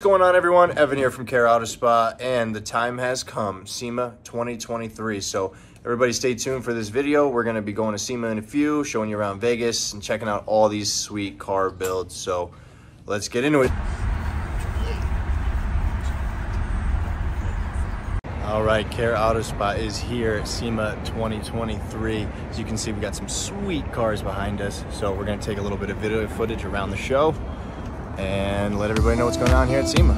What's going on everyone? Evan here from Care Auto Spa and the time has come, SEMA 2023. So everybody stay tuned for this video. We're gonna be going to SEMA in a few, showing you around Vegas and checking out all these sweet car builds. So let's get into it. All right, Care Auto Spa is here at SEMA 2023. As you can see, we got some sweet cars behind us. So we're gonna take a little bit of video footage around the show and let everybody know what's going on here at SEMA.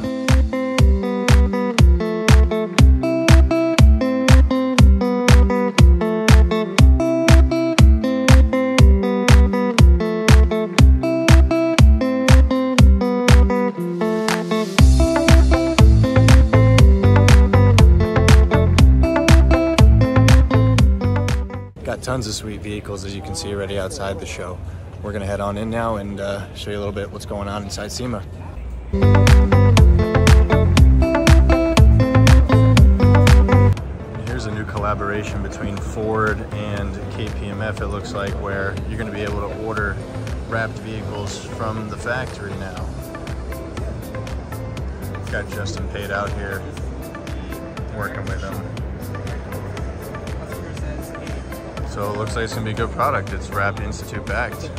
Got tons of sweet vehicles as you can see already outside the show we're gonna head on in now and uh, show you a little bit what's going on inside SEMA. Here's a new collaboration between Ford and KPMF, it looks like, where you're gonna be able to order wrapped vehicles from the factory now. Got Justin Pate out here, working with him. So it looks like it's gonna be a good product. It's Wrap Institute backed.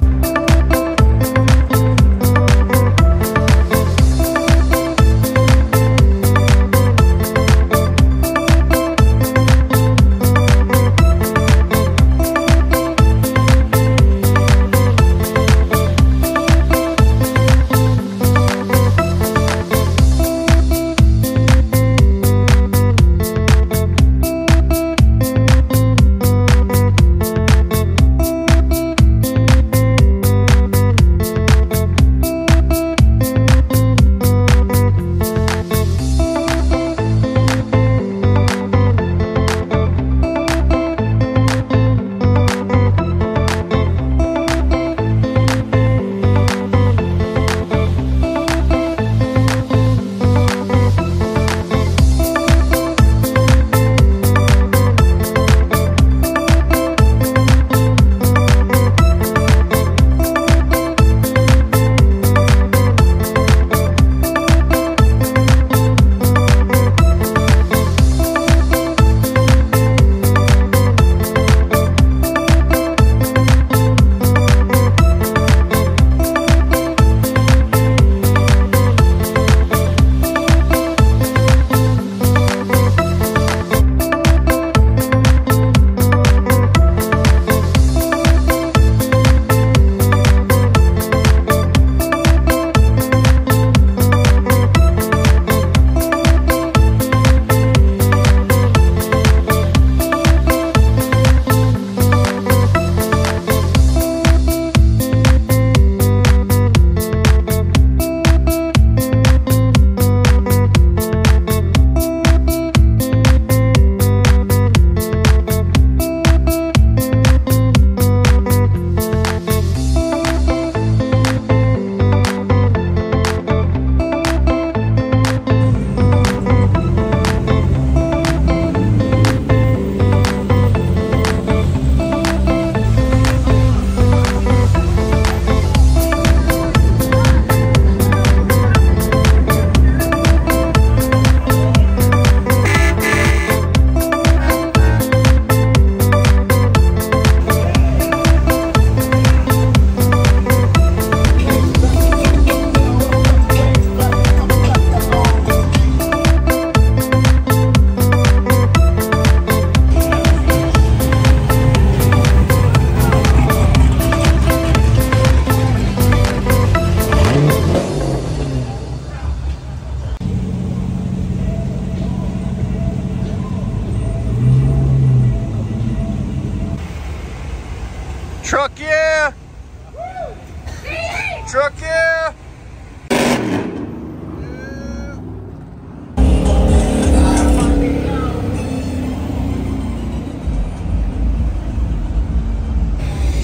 Truck, yeah! Truck, yeah!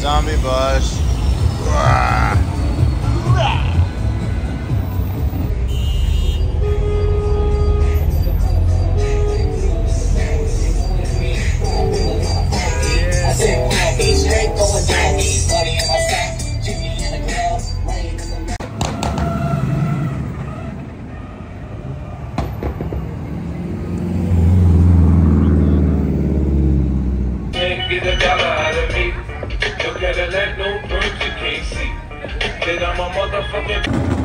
Zombie bus. that I'm a motherfucking.